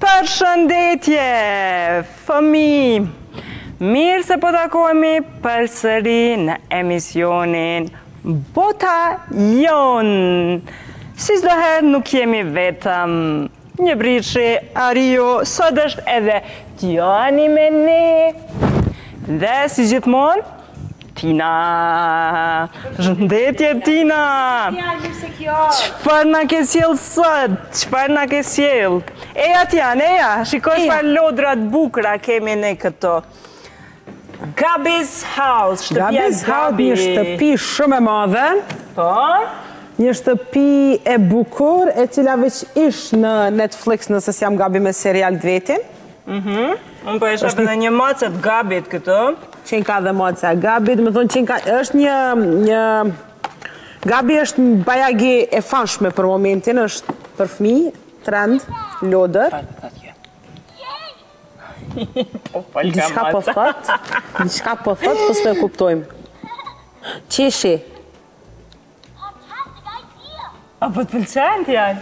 Përshëndetje, fëmijë! Mirë se po takohemi përsëri në emisionin Bota Jonë! Si çdo herë nuk jemi vetëm, Një briçi, Ariu, sot është edhe Tiani me ne. Dhe si gjithmonë, Tina. Përshëndetje Tina. Çfarë na ke sjell sot? Çfarë na ke sjell? Eja Tian, eja, shiko çfarë lodra të bukura kemi ne këtu. Gabi's House, shtëpia e Gabit. Gabi's House, një shtëpi shumë e madhe. Po. Një shtëpi e bukur, e cila veç është në Netflix, nëse s'jam gabim me serial të vetin. Mhm. Unë po e shoh edhe një macë të Gabit këtu. Qenka dhe macë e Gabit, me thonë qenka është një një Gabi është bajagi e famshme për momentin, është për fëmijë, trend, lodër. Diçka po thot, diçka po thot, po s'e kuptojmë. Qeshi. A po të pëlqen Tian?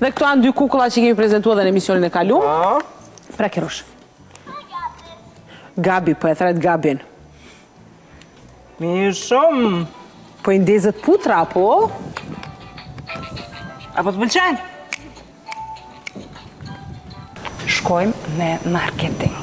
Dhe këto janë dy kukulla që kemi prezantu edhe në emisionin e kalum. Po. Pra Gabi, po e thret Gabin. Mirë shumë. Po i ndezët putra, po? A po të pëlqenë? Shkojmë në marketing.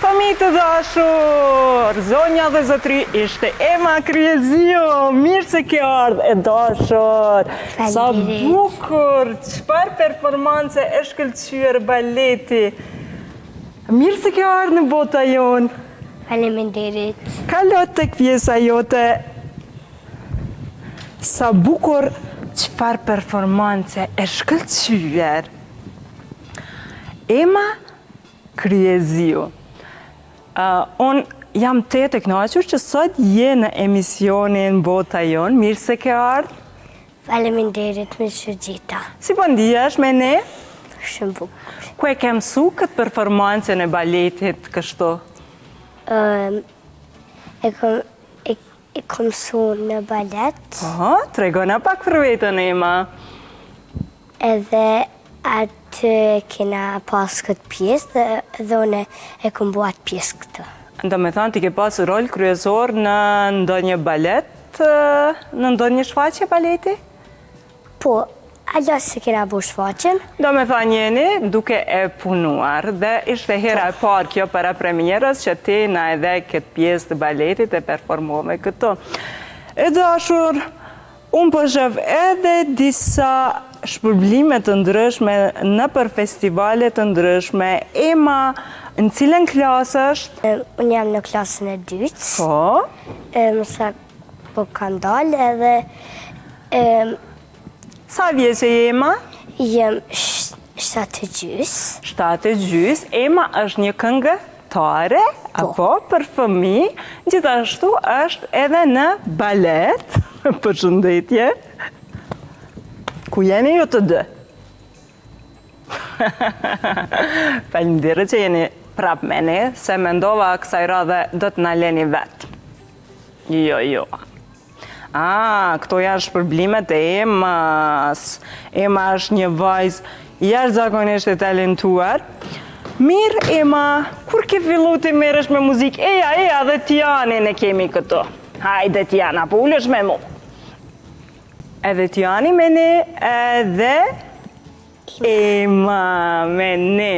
Fëmijë të dashur! Zonja dhe zotërinj ishte Ema Kryeziu! Mirë se ke ardhë e dashur! Sa bukur! Çfarë performance e shkëlqyer baleti! Mirë se ke ardhë në bota jonë! Faleminderit! Kalo tek pjesa jote! Sa bukur! Çfarë performance e shkëlqyer! Ema Kryeziu. Unë jam tejet e kënaqur që sot je në emisionin Bota Jonë. Mirë se ke ardhë. Faleminderit për të gjitha. Si po ndihesh me ne? Shumë bukur. Ku e ke mësu këtë performancën e baletit kështu? E kom... I kam mësu në balet. Po, tregona pak për vetën, Ema. Edhe atë e kena pas këtë pjesë dhe, dhe une e kom bo atë pjesë këtu. Domethënë ti ke pas rol kryesor në ndonjë balet, në ndonjë shfaqje baleti? Po, ajo s'e kena bo shfaqjen? Domethënë jeni duke e punuar, dhe ishte hera e parë kjo para premierës që ti na edhe këtë pjesë të baletit e performove këtu. E dashur, unë po shof edhe disa shpërblime të ndryshme nëpër festivale të ndryshme, Ema, në cilën klasë është? Unë jam në klasën e dytë. Po? Më sa... Po kanë dalë edhe... Sa vjeçe je Ema? Jam shtatë e gjys. Shtatë e gjys, Ema është një këngëtare, po. apo për fëmijë, gjithashtu është edhe në balet, përshëndetje. Ku jeni ju të dy? Faleminderit që jeni prap me ne, se mendova kësaj radhe do të na leni vetë. Jo, jo. Ah, këto janë shpërblimet e Emës. Ema është një vajzë jashtëzakonisht e talentuar. Mirë, Ema, kur ke fillu të merresh me muzikë? Eja, eja, edhe Tianin e kemi këtu. Hajde, Tian, a po ulesh me mu. Edhe Tiani me ne, edhe Ema me ne.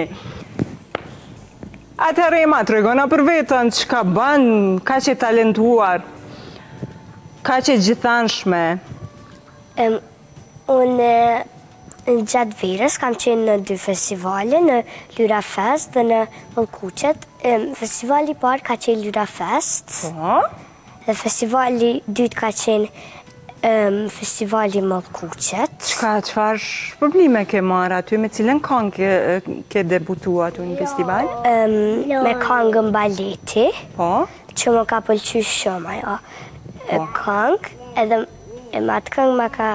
Atëherë Ema, tregona për vetën, çka ban, kaq e talentuar, kaq e gjithanshme. Um, unë në gjatë verës kam qenë në dy festivale, në Lyra Fest dhe në Mollëkuqet. Um, festivali i parë ka qenë Lyra Fest. Po? Dhe festivali i dytë ka qenë festivali Mollëkuqet. Çka, çfarë shpërblime ke marrë aty, me cilën kangë ke debutu aty në festival? Me kangën Baleti, po? që më ka pëlqy shumë ajo po. kangë, edhe e m'atë kangë më ka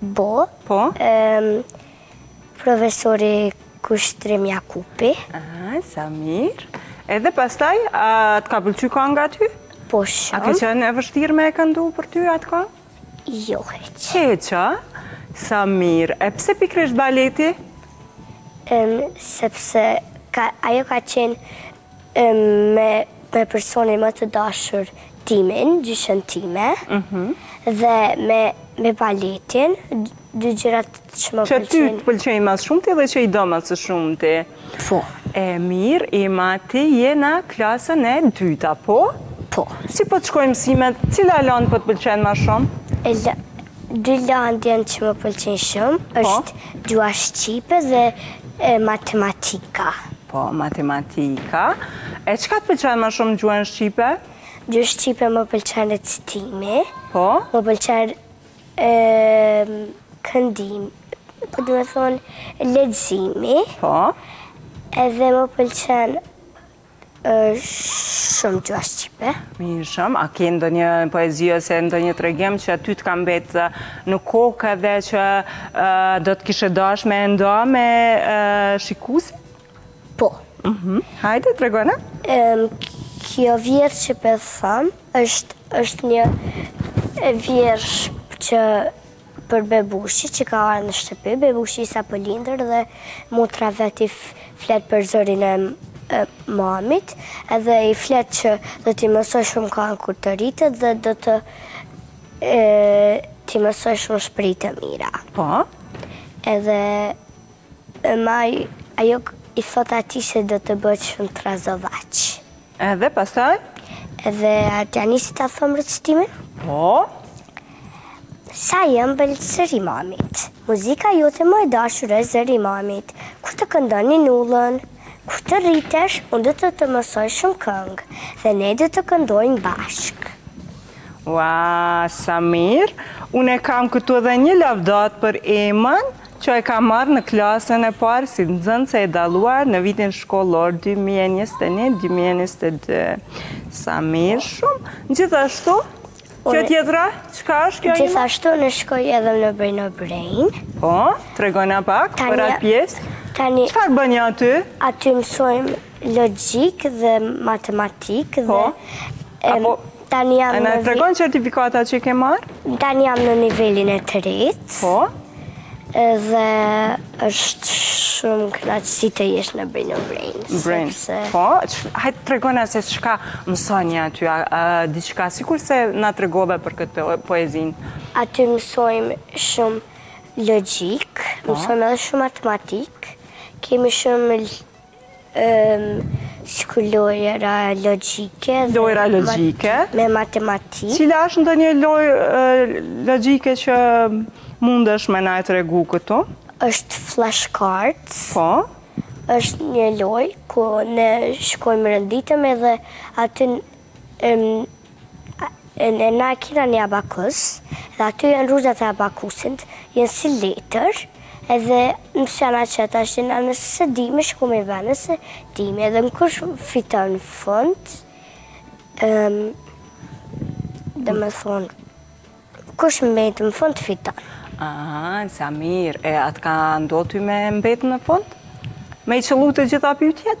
Bo. Po. Profesori Kushtrim Jakupi. Aha, sa mirë. Edhe pastaj, a të ka pëlqy kanga ty? Po shumë. A ka qenë e vështirë me e këndu për ty atë kangë? Jo, hiç. Hiç, a? Sa mirë. E pse pikërisht baleti? Sepse ajo ka qenë Me me personin më të dashur timin, gjyshen time, mhm. dhe me, me baletin, dy gjërat që më pëlqejnë. Që ty të pëlqejnë ma shumë ti dhe që i do ma shumë ti. Po. E mirë, Ema ti je në klasën e dytë, po? Po. Si po të shkojnë mësimet, cila lëndë po të pëlqen ma shumë? E lë... Dy lëndët që më pëlqejnë shumë, po. është gjuha shqipe dhe matematika. Po, matematika. E çka të pëlqen ma shumë në gjuhën shqipe? Gjuhë shqipe më pëlqen recitimi. Po? Më pëlqen këndimi, po du me thanë leximi. Po? Edhe më pëlqen shumë gjuha shqipe. Mirë shumë, a ke ndonjë poezi ose ndonjë tregim që ty të ka mbetë në kokë dhe që do të kishe dash me nda me shikues? Po. Mhm. Hajde, tregona. Ëm kjo vjershë që po e tham, është është një vjershë për bebushi që ka ardhë në shtëpi, bebushi i sapolindur dhe motra e vet i flet për zërin e mamit, edhe i flet që do t'i mësojë shumë kangë kur të rritet dhe do t'i mësojë shumë shprehi të mira. Po? Edhe E ma, ajo i thotë atij se do të bëhet shumë trazovaç. Edhe pastaj? Edhe a t'ia nisi ta them recitimin? Po? Sa i ëmbël zëri i mamit. Muzika jote më e dashur është zëri i mamit. Kur të këndon ninullën, kur të rritesh, unë do të të mësoj shumë këngë dhe ne do të këndojmë bashkë. Ua, sa mirë, unë e kam këtu edhe një lavdatë për Emën, që e ka marrë në klasën e parë si nxënëse e dalluar në vitin shkollor 2021-dy mijë e njëzet e dy. Sa mirë shumë. Gjithashtu, kjo tjetra, qka është kjo Ema? Gjithashtu unë shkoj edhe në Brain O Brain. Po, tregona pak, për atë pjesë. Çfarë bëni aty? Aty mësojmë logjikë dhe matematikë dhe po, tani jam në... A na tregon certifikatat që i ke marrë? Tani jam në nivelin e tretë. Po? Dhe është shumë kënaqësi të jesh në Brain O Brain. Brain, po? Hajt tregona se çka mësoni aty, diçka, sikurse na tregove për këtë poezinë? Aty mësojmë shumë logjikë, po. mësojmë edhe shumë matematikë, kemi shumë Ëh lojëra logjike. Lojëra logjike. Me matematikë. Cila është ndonjë lojë logjike që mundesh me na e tregu këtu? Është flash cards. Po. Është një lojë ku ne shkojmë renditëm edhe aty e na e kena një abakus, dhe aty janë rruzat e abakusit, janë si letër, edhe nëse janë aq e tash, a nëse se di me shku me i ba, nëse di me, edhe kush fiton në fund, domethënë, kush mbet në fund, fiton. Aha, sa mirë, e a të ka ndodhë ty me mbet në fund? Me i qëllu të gjitha pyetjet?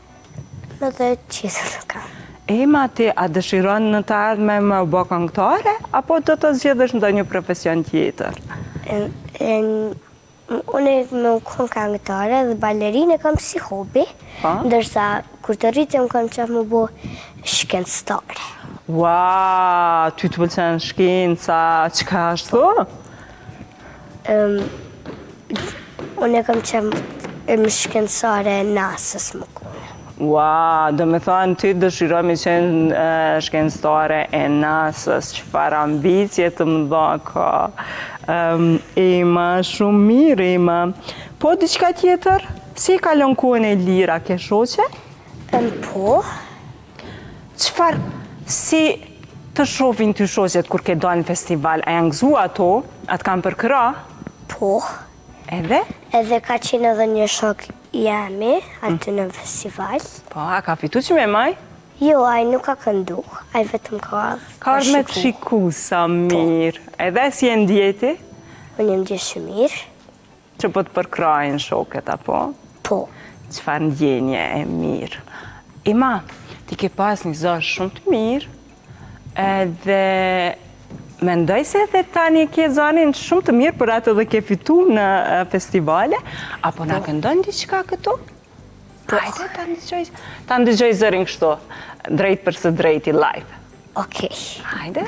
Në të qesë të ka. Ema, ti a dëshiron në të ardhme me u bo këngëtare, apo do të zgjedhësh ndonjë profesion tjetër? Unë e me kon këngëtare dhe balerinë e kam si hobi, po. ndërsa kur të rritëm kam qef me u bo shkencëtare. Ua, ty të pëlqen shkenca, çka ashtu? Unë e kam qef shkencëtare e NASA-s me kon. Ua, domethënë, ti dëshiron me qenë shkencëtare e NASA-s, çfarë ambicje të mëdha ka Ema, shumë mirë, Ema. Po, diçka tjetër? Si e kalon kohën e lirë, ke shoqe? Po, Çfarë, si të shofin ty shoqet kur ke dalë në festival, a janë gëzu ato, a të kanë përkrah? Po. Edhe? Edhe ka qenë edhe një shok i jemi, aty në festival. Po, a ka fitu çmim ai? Jo, ai nuk ka këndu, ai vetëm ka ardhë. Ka ardhë me të shiku, po, sa mirë. Edhe si je ndje ti? Unë jam ndje shumë mirë. Që po të përkrahin shokët, apo? Po. Çfarë ndjenje e mirë. Ema, ti ke pas një zë shumë të mirë, edhe mendoj se edhe tani ke zanin shumë të mirë për atë edhe ke fitu në festival, apo? Po. Na këndon diçka këtu? Po. Hajde, ta ndëgjoj, ta ndëgjoj zërin kështu, drejtpërsëdrejti live. Okej. Hajde.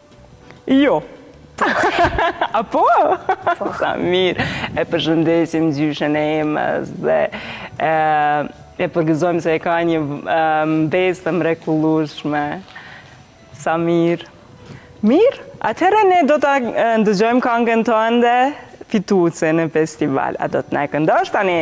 Jo. Apo? Po. Sa mirë. E përshëndesim gjyshen e Emës dhe e përgëzojmë se e ka një mbesë të mrekullueshme. Sa mirë. Mirë, atëherë ne do ta ndëgjojmë kangën tënde fituese në festival. A do të na e këndosh tani?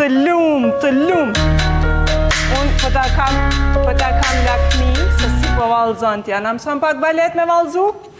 të lumë, të lumë. Unë po ta kam, po ta kam lakmi, se si po valëzon ti. A na mëson pak balet me valëzu?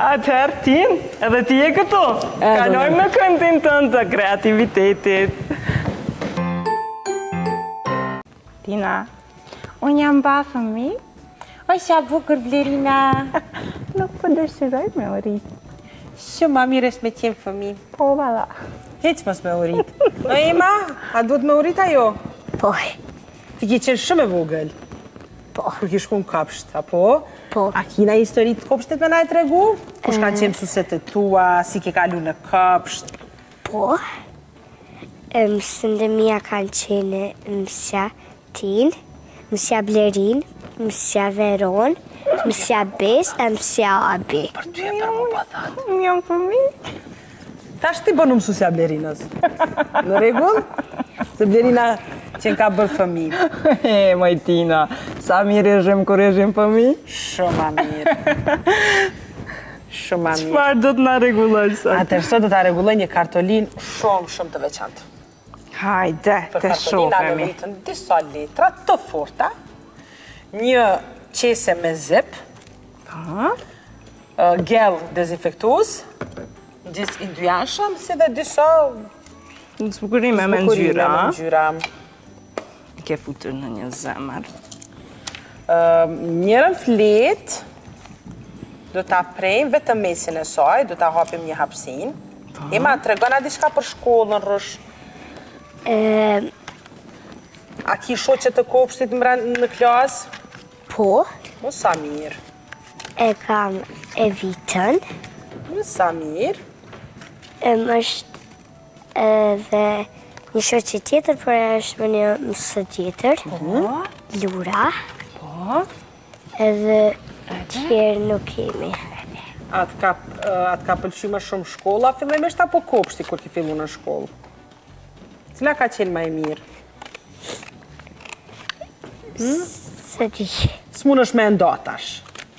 Atëherë Tina, edhe ti je këtu. Kalojmë në këndin tënë të kreativitetit. Tina, unë jam ba fëmi, o sa bukur Blerina. Nuk po dëshiroj me u rrit. Shumë ma mirë është me qenë fëmi. Po, vala. Hiç mos me u rrit. O Ema, a duhet me u rrit a jo? Po. Ti ki qenë shumë e vogël. Po, kur ki shku në kopsht, apo? Po. A ki na histori të kopshtit me na e tregu? Kush kanë qenë mësuset e tua, si ke kalu në kopsht? Po. E mësuset e mia kanë qenë mësusja Tinë, mësusja Blerinë, mësusja Veronë, mësusja Besë e mësusja Abi. Për ty e për mu pa po thatë. Një për mi. Tash ti bënu mësusja e Blerinës. Në rregull? Se Blerina qenka bërë fëmi. E, moj Tina, sa e mirë ishëm kur ishëm fëmi? Shumë e mirë. Shumë e mirë. Çfarë do të na rregullojë sot? Atëherë, sot do të rregulloj një kartolinë shumë, shumë të veçantë. Hajde, të shohim. Për kartolinë na duhen disa letra të forta, një qese me zip, gel dezinfektues, i tejdukshëm, si dhe disa... Zbukurime me ngjyra. I ke futur në një zemër. Njërën fletë, do ta prejmë vetëm mesin e saj, do ta hapim një hapësirë. Po. Ema, tregona diçka për shkollën, rrush. A ki shoqe të kopshtit në klasë? Po. Mm, sa mirë. E kam Evitën. Mm, sa mirë. E më është Edhe një shoqe tjetër, por ajo është me një mësuse tjetër. Po. Lura. Po. Edhe tjerë nuk kemi. A të ka, a të ka pëlqy më shumë shkolla fillimisht apo kopshti kur ki fillu në shkollë? Cila ka qenë ma e mirë? Hmm? S'e di. S'munesh me i nda tash.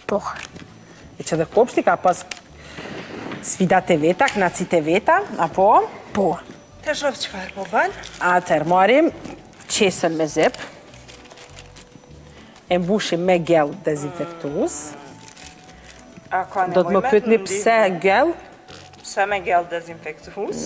Po. E që edhe kopshti ka pas sfidat e veta, kënaqësitë e veta, apo? Po. Të shofim çfarë po bën? Atëherë, marrim qesen me zip, e mbushim me gel dezinfektues. Do të më pyetni pse gel? Pse me gel dezinfektues?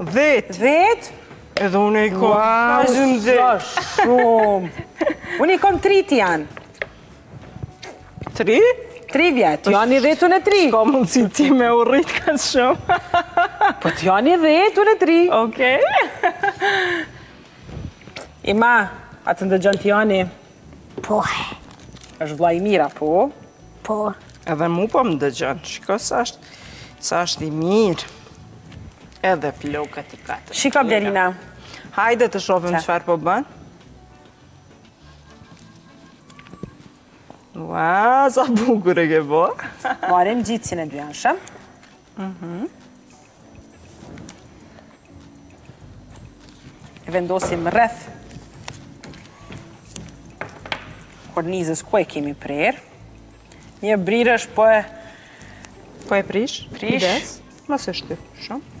Dhjetë. Dhjetë? Edhe unë i kom. Vazhëm dhe. Sa shumë. Unë i kom tri, Tijan. Tri? Tri vjet. Tijani dhjetë unë e tri. S'ka mund si ti me u rritë kaq shumë. Po Tijani dhjetë unë e tri. Oke. Ima, a të ndëgjon Tijani. Po. Është vlla i mirë, apo? Po. Edhe mu po më dëgjon, shiko sa është, sa është i mirë. Edhe flokët i ka të. Shiko, Blerina. Hajde të shofim çfarë po bën. Ua, sa bukur e ke bo. Marrim ngjitësin e dyanshëm. Mhm. E vendosim rreth kornizës ku e kemi prerë. Një brirë është po e... Po e prish, prish. Ides, mos e shtyp, shumë.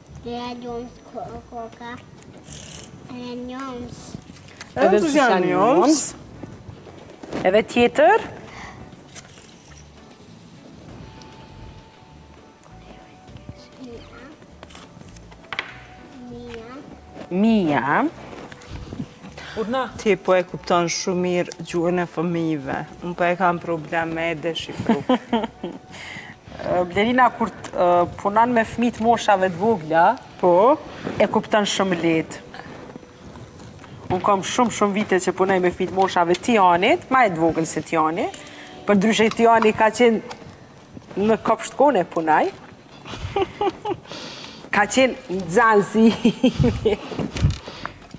Dhe ja ljoms koka. Edhe ljoms. Edhe Tijan ljoms. Edhe tjetër. Mia. Urna. Ti po e kupton shumë mirë gjuhën e fëmijëve. Unë po e kam problem me e deshifru. Blerina kur punon me fëmijë të moshave të vogla, po, e kupton shumë lehtë. Unë kam shumë shumë vite që punoj me fëmijë të moshave të Tijanit, ma të vegjël se Tijani. Përndryshe Tijani ka qenë në kopsht ku unë punoj. Ka qenë nxënësi.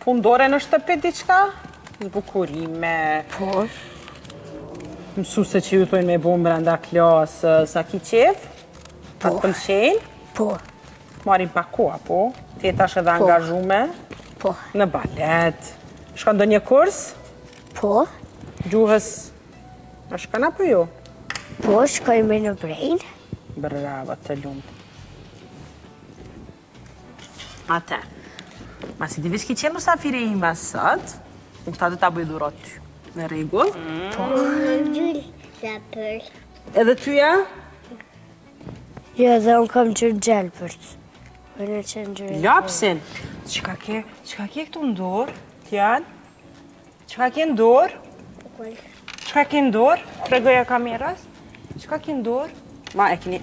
Punëdore në shtëpi diçka? Zbukurime. Po. Mësuesja që ju thojnë me bo mbrenda klasës, a ki qef? Po. A të pëlqen? Po. Marrim pak kohë, po. Ti je tash edhe, po, e angazhume? Po. Në balet. Shkon ndonjë kurs? Po. Gjuhës? A shkana për ju? Po, shkoj me në brejnë. Bravo, të lumtë. Ate. Masi ti veç ki qenë musafire e ime sot, unë këta do ta bëj dhuratë ty. Në rregull? Po. Gjyl sa për. Edhe ty ja? Jo, dhe unë kam gjyrë gjelë për të. Për në qenë gjyrë. Lapsin. Çka ke? Çka ke këtu n'dorë? Tjan. Çka ke n'dorë? Po. Çka ke n'dorë? Tregoja kamerës. Çka ke n'dorë? Ma e keni.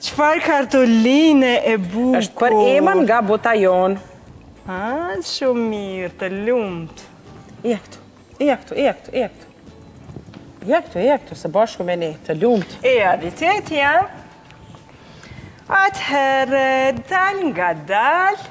Çfarë kartoline e bukur! Është për Emën nga bota jonë. Ah, shumë mirë, të lumtë. Eja këtu, eja këtu, eja këtu, eja këtu. Eja këtu, eja këtu, së bashku me ne, të lumtë. E adi të tja. Atëherë, dalëngadalë.